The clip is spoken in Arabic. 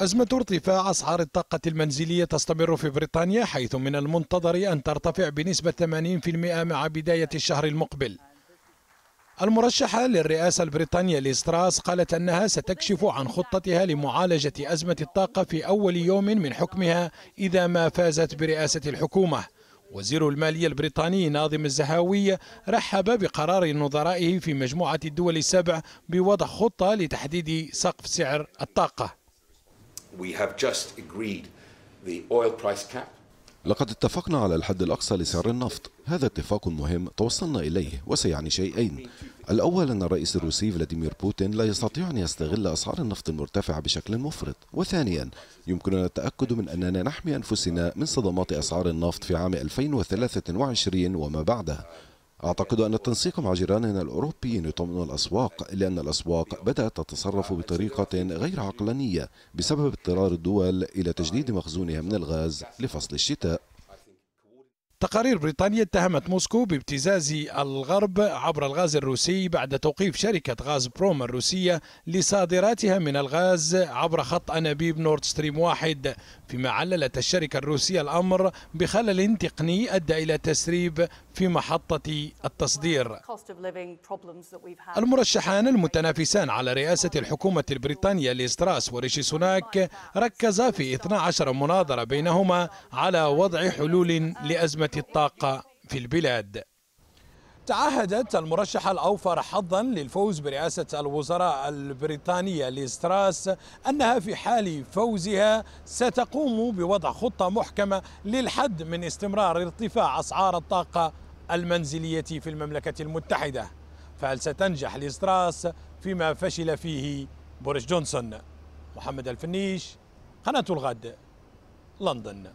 أزمة ارتفاع أسعار الطاقة المنزلية تستمر في بريطانيا حيث من المنتظر أن ترتفع بنسبة 80% مع بداية الشهر المقبل. المرشحة للرئاسة البريطانية ليستراس قالت أنها ستكشف عن خطتها لمعالجة أزمة الطاقة في أول يوم من حكمها إذا ما فازت برئاسة الحكومة. وزير المالية البريطاني ناظم الزهاوي رحب بقرار نظرائه في مجموعة الدول السبع بوضع خطة لتحديد سقف سعر الطاقة. We have just agreed the oil price cap. لقد اتفقنا على الحد الأقصى لسعر النفط. هذا اتفاق مهم توصلنا إليه وسيعني شيئين. الأول أن الرئيس الروسي فلاديمير بوتين لا يستطيع أن يستغل أسعار النفط المرتفعة بشكل مفرط. وثانيا يمكننا التأكد من أننا نحمي أنفسنا من صدمات أسعار النفط في عام 2023 وما بعده. أعتقد أن التنسيق مع جيراننا الأوروبيين يطمئن الأسواق لأن الأسواق بدأت تتصرف بطريقة غير عقلانية بسبب اضطرار الدول إلى تجديد مخزونها من الغاز لفصل الشتاء. تقارير بريطانيا اتهمت موسكو بابتزاز الغرب عبر الغاز الروسي بعد توقيف شركة غاز بروم الروسية لصادراتها من الغاز عبر خط أنابيب نورد ستريم واحد. فيما عللت الشركة الروسية الأمر بخلل تقني أدى إلى تسريب في محطة التصدير. المرشحان المتنافسان على رئاسة الحكومة البريطانية ليستراس وريشي سوناك ركزا في 12 مناظرة بينهما على وضع حلول لأزمة الطاقة في البلاد. تعهدت المرشحة الأوفر حظا للفوز برئاسة الوزراء البريطانية ليستراس أنها في حال فوزها ستقوم بوضع خطة محكمة للحد من استمرار ارتفاع أسعار الطاقة المنزلية في المملكة المتحدة. فهل ستنجح ليستراس فيما فشل فيه بوريس جونسون؟ محمد الفنيش قناة الغد لندن.